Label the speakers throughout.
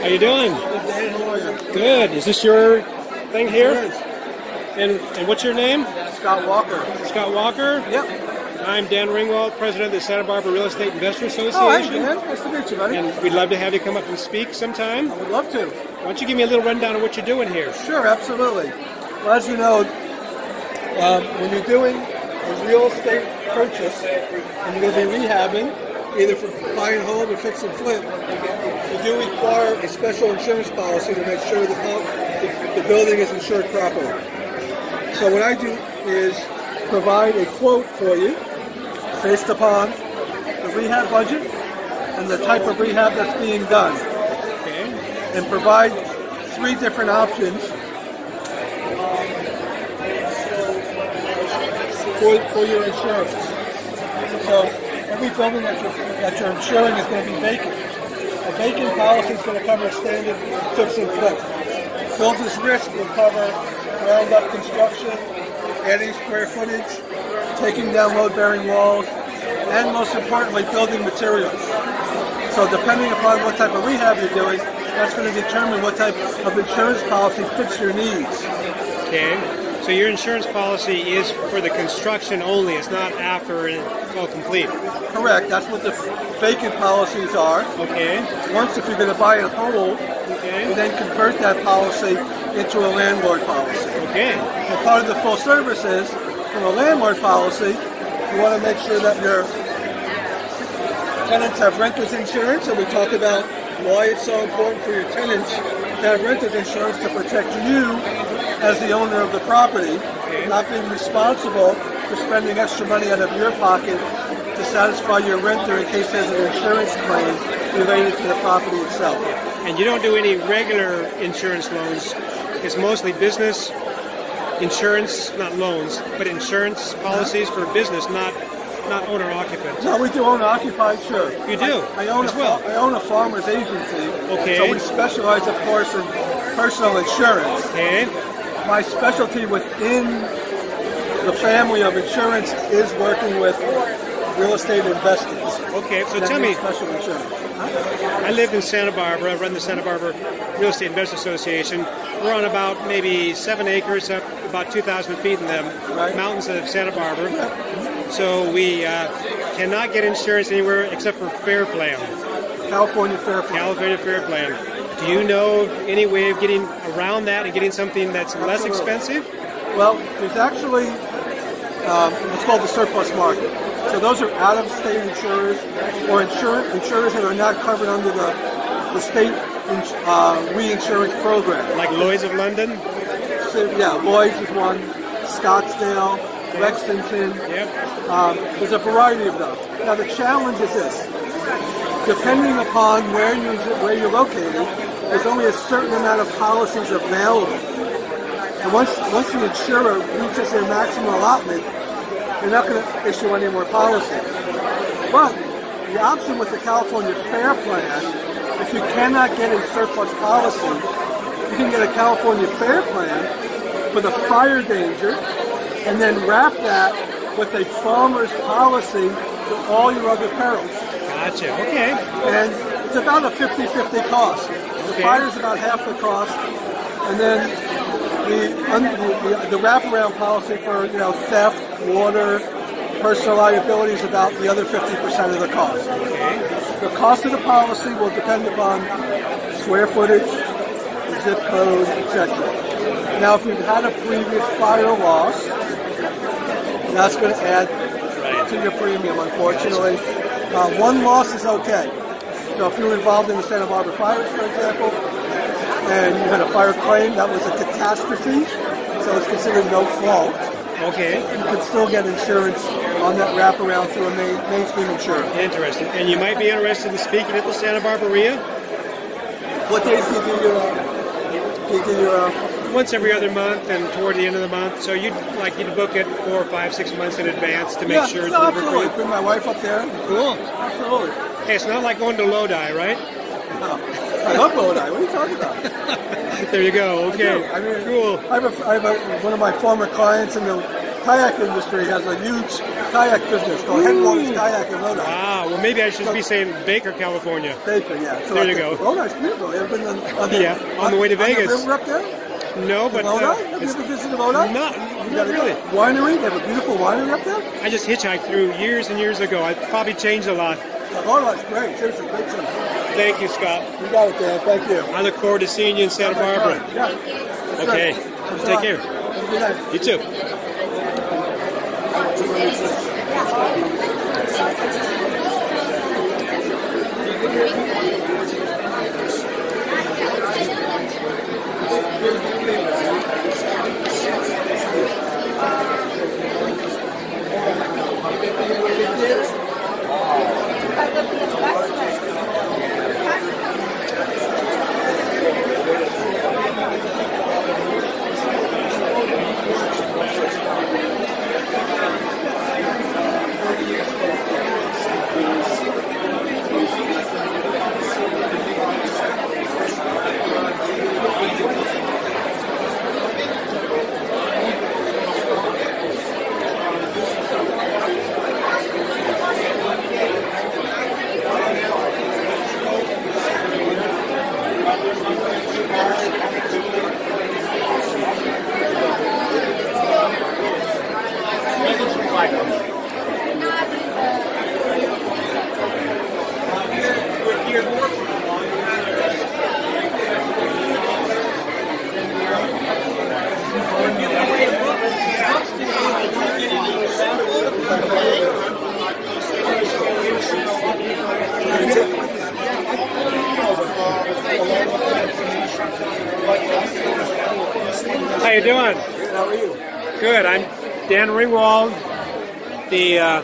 Speaker 1: How you doing?
Speaker 2: Dan, how are you?
Speaker 1: Good. Is this your thing here? And and what's your name?
Speaker 2: Scott Walker.
Speaker 1: Scott Walker.
Speaker 2: Yep.
Speaker 1: I'm Dan Ringwald, president of the Santa Barbara Real Estate Investor Association.
Speaker 2: Oh, hi, Dan. Nice to meet you, buddy.
Speaker 1: And we'd love to have you come up and speak sometime.
Speaker 2: I would love to.
Speaker 1: Why don't you give me a little rundown of what you're doing here?
Speaker 2: Sure, absolutely. Well, as you know, um, when you're doing a real estate purchase and you're going to be rehabbing, either for buy and hold or fix and flip, you do require a special insurance policy to make sure the, the, the building is insured properly. So what I do is provide a quote for you based upon the rehab budget and the type of rehab that's being done
Speaker 1: Okay.
Speaker 2: and provide three different options for, for your insurance. So every building that you're, that you're insuring is going to be vacant. A vacant policy is going to cover standard fix and flip. Builder's risk will cover ground up construction, adding square footage, taking down load bearing walls, and most importantly, building materials. So depending upon what type of rehab you're doing, that's going to determine what type of insurance policy fits your needs.
Speaker 1: Okay. So your insurance policy is for the construction only. It's not after it's all complete.
Speaker 2: Correct. That's what the vacant policies are.
Speaker 1: Okay.
Speaker 2: Once, if you're going to buy and hold, you
Speaker 1: Okay.
Speaker 2: then convert that policy into a landlord policy.
Speaker 1: Okay.
Speaker 2: And part of the full service is, from a landlord policy, you want to make sure that your tenants have renter's insurance, and we talk about why it's so important for your tenants to have renter's insurance to protect you as the owner of the property, not being responsible for spending extra money out of your pocket to satisfy your renter in case there's an insurance claim related to the property itself.
Speaker 1: And you don't do any regular insurance loans. It's mostly business insurance, not loans, but insurance policies for business, not not owner occupant.
Speaker 2: No, we do owner occupied, sure.
Speaker 1: You do,
Speaker 2: I, I own
Speaker 1: as
Speaker 2: a
Speaker 1: well.
Speaker 2: I own a Farmers agency.
Speaker 1: Okay.
Speaker 2: So we specialize, of course, in personal insurance.
Speaker 1: Okay.
Speaker 2: My specialty within the family of insurance is working with real estate investors.
Speaker 1: Okay. So
Speaker 2: that
Speaker 1: tell me,
Speaker 2: special insurance.
Speaker 1: I live in Santa Barbara. I run the Santa Barbara Real Estate Investors Association. We're on about maybe seven acres, up about 2,000 feet in the
Speaker 2: Right.
Speaker 1: mountains of Santa Barbara. So we uh, cannot get insurance anywhere except for Fair Plan,
Speaker 2: California Fair Play.
Speaker 1: California Fair Plan. Do you know of any way of getting around that and getting something that's less expensive?
Speaker 2: Well, there's actually um, what's called the surplus market. So those are out-of-state insurers or insur- insurers that are not covered under the, the state ins- uh, reinsurance program.
Speaker 1: Like Lloyd's of London?
Speaker 2: So, yeah, Lloyd's is one, Scottsdale, Lexington.
Speaker 1: Yep.
Speaker 2: Um, there's a variety of those. Now the challenge is this: depending upon where you where you're located, there's only a certain amount of policies available. And once once the insurer reaches their maximum allotment, they're not going to issue any more policies. But the option with the California Fair Plan, if you cannot get a surplus policy, you can get a California Fair Plan for the fire danger, and then wrap that with a Farmers policy for all your other perils.
Speaker 1: Gotcha. Okay.
Speaker 2: And it's about a 50-50 cost. The fire's about half the cost, and then the, un, the, the wraparound policy for you know theft, water, personal liability is about the other 50% of the cost.
Speaker 1: Okay.
Speaker 2: The cost of the policy will depend upon square footage, zip code, etc. Now, if you've had a previous fire loss, that's going to add to your premium, unfortunately. Uh, one loss is okay. So if you were involved in the Santa Barbara fires, for example, and you had a fire claim, that was a catastrophe, so it's considered no fault.
Speaker 1: Okay.
Speaker 2: You could still get insurance on that wraparound through a main, mainstream insurer.
Speaker 1: Interesting. And you might be interested in speaking at the Santa Barbara
Speaker 2: What days do you do your, uh, do you do your, uh,
Speaker 1: once every other month and toward the end of the month. So you'd like you to book it four, five, six months in advance to make
Speaker 2: yeah,
Speaker 1: sure it's
Speaker 2: no,
Speaker 1: delivered
Speaker 2: absolutely. Bring my wife up there.
Speaker 1: Cool.
Speaker 2: Absolutely.
Speaker 1: Hey, it's not like going to Lodi, right?
Speaker 2: No. I love Lodi. What are you talking about?
Speaker 1: There you go. Okay.
Speaker 2: I mean,
Speaker 1: cool.
Speaker 2: I have, a, I have a, one of my former clients in the kayak industry has a huge kayak business called Headwaters Kayak in Lodi.
Speaker 1: Ah, well, maybe I should be saying Baker, California.
Speaker 2: Baker, yeah. So
Speaker 1: There
Speaker 2: I
Speaker 1: you go.
Speaker 2: Oh, that's beautiful. You ever been on, on the,
Speaker 1: Yeah, on the way to
Speaker 2: on
Speaker 1: Vegas.
Speaker 2: The river up there?
Speaker 1: No, but
Speaker 2: Lodi?
Speaker 1: uh,
Speaker 2: Have you ever visited Lodi?
Speaker 1: not,
Speaker 2: You
Speaker 1: not really.
Speaker 2: Winery? They have a beautiful winery up there?
Speaker 1: I just hitchhiked through years and years ago. I probably changed a lot.
Speaker 2: Oh, that's great. Seriously, great city.
Speaker 1: Thank you, Scott.
Speaker 2: You got it, Dan. Thank you.
Speaker 1: I look forward to seeing you in Santa Barbara.
Speaker 2: Yeah. That's
Speaker 1: Okay.
Speaker 2: right.
Speaker 1: Take
Speaker 2: right.
Speaker 1: care.
Speaker 2: Have a good night.
Speaker 1: You too. How you doing?
Speaker 2: How are you?
Speaker 1: Good. I'm Dan Ringwald. The uh,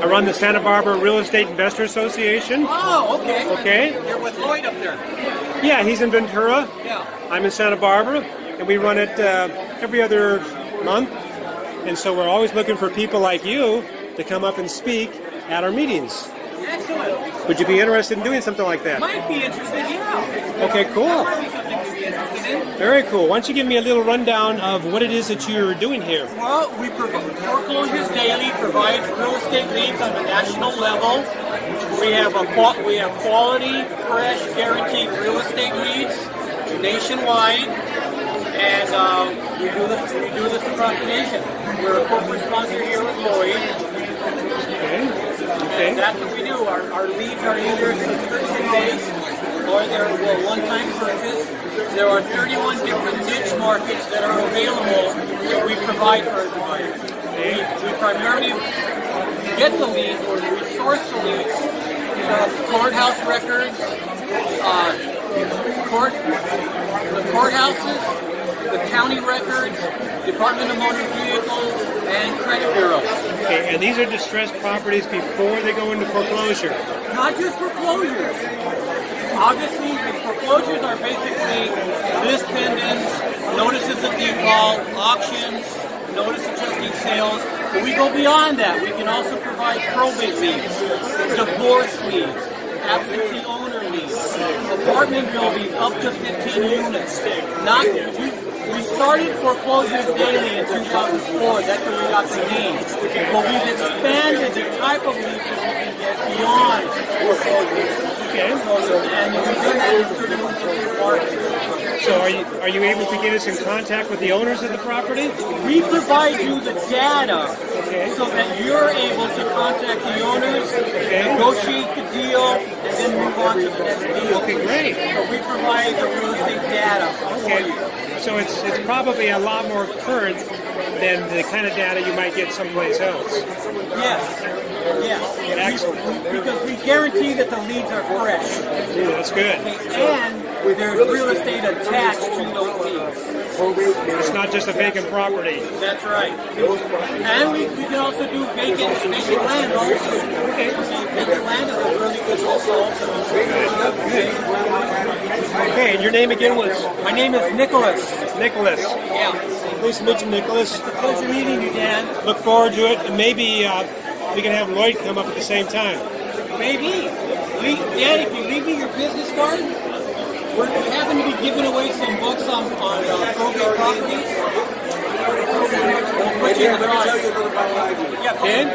Speaker 1: I run the Santa Barbara Real Estate Investor Association.
Speaker 3: Oh, okay.
Speaker 1: Okay.
Speaker 3: You're with Lloyd up there.
Speaker 1: Yeah, he's in Ventura.
Speaker 3: Yeah.
Speaker 1: I'm in Santa Barbara, and we run it uh, every other month. And so we're always looking for people like you to come up and speak at our meetings.
Speaker 3: Excellent.
Speaker 1: Would you be interested in doing something like that?
Speaker 3: Might be interested, yeah.
Speaker 1: Okay, cool.
Speaker 3: Might be something to be interested in.
Speaker 1: Very cool. Why don't you give me a little rundown of what it is that you're doing here?
Speaker 3: Well, we provide foreclosures daily, provides real estate leads on the national level. We have a we have quality, fresh, guaranteed real estate leads nationwide, and uh, we do this we do this across the nation. We're a corporate sponsor here with Lloyd.
Speaker 1: Okay.
Speaker 3: And
Speaker 1: Okay.
Speaker 3: that's what we do. Our, our leads are either subscription based or they're a one time purchase. There are 31 different niche markets that are available that we provide for everybody. We, we primarily get the leads or we source the leads from courthouse records, uh, court, the courthouses, the county records, Department of Motor Vehicles, and credit bureaus.
Speaker 1: Okay, and these are distressed properties before they go into foreclosure.
Speaker 3: Not just foreclosures. Obviously, foreclosures are basically lis pendens, notices of default, auctions, notice adjusting sales. But we go beyond that. We can also provide probate leads, divorce leads, absentee owner leads, apartment buildings up to 15 units. Not we, started foreclosures daily in 2004. That's when we got the name. But we've expanded the type of that we can get beyond foreclosures.
Speaker 1: Okay.
Speaker 3: And we've done that in 31 different
Speaker 1: So are you are you able to get us in contact with the owners of the property?
Speaker 3: We provide you the data
Speaker 1: Okay.
Speaker 3: so that you're able to contact the owners, negotiate the deal, and then move on to the next deal.
Speaker 1: Okay, great.
Speaker 3: So we provide the real estate data for you.
Speaker 1: Okay. So it's it's probably a lot more current than the kind of data you might get someplace else.
Speaker 3: Yes. Yes.
Speaker 1: Excellent.
Speaker 3: Because we guarantee that the leads are fresh.
Speaker 1: Ooh, that's good.
Speaker 3: And there's real estate attached to those leads.
Speaker 1: It's not just a vacant property.
Speaker 3: That's right. And we, we can also do vacant, vacant land also. Okay. Vacant land is a really good also.
Speaker 1: Okay, and your name again was
Speaker 3: My name is Nicholas.
Speaker 1: Nicholas.
Speaker 3: Yeah.
Speaker 1: Nice to meet you, Nicholas.
Speaker 3: Pleasure meeting you, Dan.
Speaker 1: Look forward to it, and maybe uh, we can have Lloyd come up at the same time.
Speaker 3: Maybe. Le- Dan, if you leave me your business card, we're happen to be giving away some books on, on uh, probate properties. We'll put you in the drawing. Yeah,
Speaker 1: Dan?